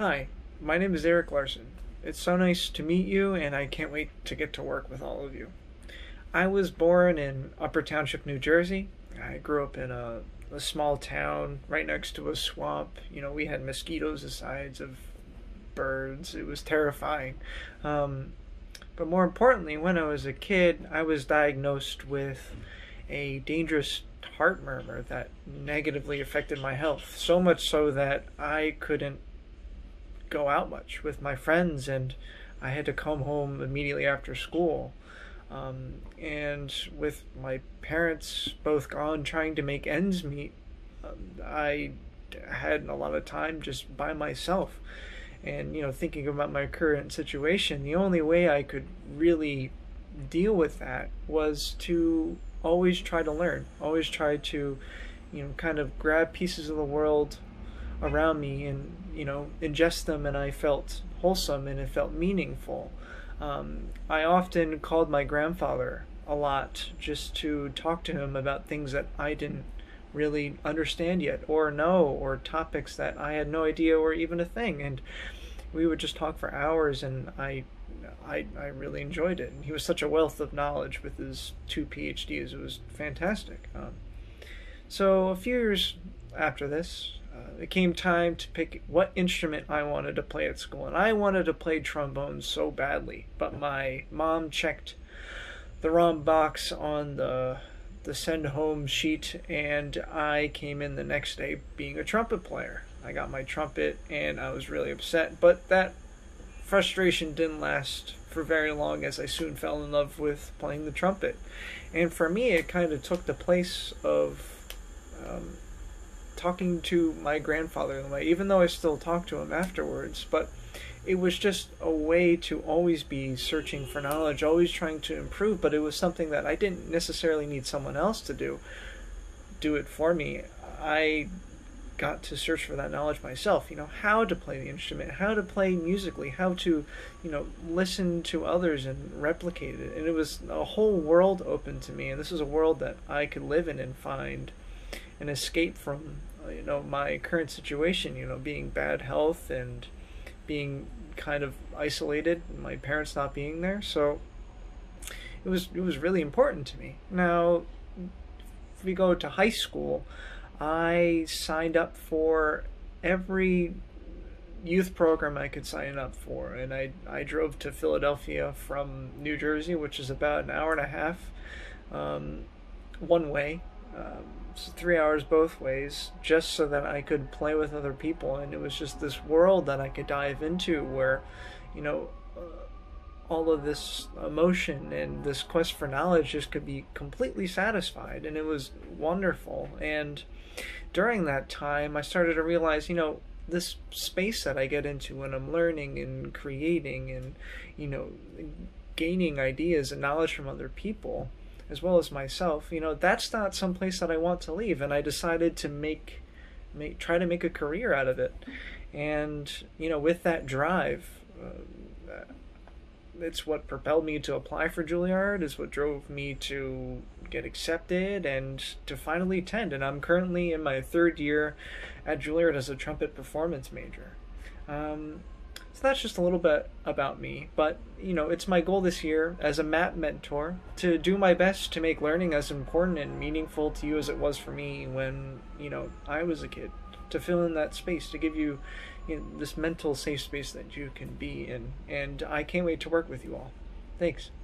Hi, my name is Erik Larson. It's so nice to meet you, and I can't wait to get to work with all of you. I was born in Upper Township, New Jersey. I grew up in a, a small town right next to a swamp. You know, we had mosquitoes the size of birds. It was terrifying. Um, but more importantly, when I was a kid, I was diagnosed with a dangerous heart murmur that negatively affected my health. So much so that I couldn't go out much with my friends and I had to come home immediately after school. Um, and with my parents both gone trying to make ends meet, um, I had a lot of time just by myself. And, you know, thinking about my current situation, the only way I could really deal with that was to always try to learn, always try to, you know, kind of grab pieces of the world around me and you know ingest them and i felt wholesome and it felt meaningful um, i often called my grandfather a lot just to talk to him about things that i didn't really understand yet or know or topics that i had no idea were even a thing and we would just talk for hours and i I, I really enjoyed it. And he was such a wealth of knowledge with his two PhDs. It was fantastic. Um, so a few years after this, uh, it came time to pick what instrument I wanted to play at school, and I wanted to play trombone so badly, but my mom checked the wrong box on the the send home sheet, and I came in the next day being a trumpet player. I got my trumpet, and I was really upset, but that frustration didn't last for very long as I soon fell in love with playing the trumpet. And for me, it kind of took the place of um, talking to my grandfather in a way, even though I still talk to him afterwards. But it was just a way to always be searching for knowledge, always trying to improve. But it was something that I didn't necessarily need someone else to do, do it for me. I got to search for that knowledge myself. You know how to play the instrument, how to play musically, how to, you know, listen to others and replicate it. And it was a whole world open to me. And this is a world that I could live in and find an escape from you know my current situation you know being bad health and being kind of isolated my parents not being there. So it was it was really important to me. Now if we go to high school i signed up for every youth program I could sign up for. And I I drove to Philadelphia from New Jersey which is about an hour and a half um, one way um, three hours both ways just so that I could play with other people. And it was just this world that I could dive into where, you know, uh, all of this emotion and this quest for knowledge just could be completely satisfied. And it was wonderful. And during that time, I started to realize, you know, this space that I get into when I'm learning and creating and, you know, gaining ideas and knowledge from other people as well as myself, you know, that's not some place that I want to leave. And I decided to make, make try to make a career out of it. And, you know, with that drive, uh, it's what propelled me to apply for Juilliard, is what drove me to get accepted and to finally attend. And I'm currently in my third year at Juilliard as a trumpet performance major. Um, so that's just a little bit about me. But, you know, it's my goal this year as a MAP mentor to do my best to make learning as important and meaningful to you as it was for me when, you know, I was a kid. To fill in that space, to give you, you know, this mental safe space that you can be in. And I can't wait to work with you all. Thanks.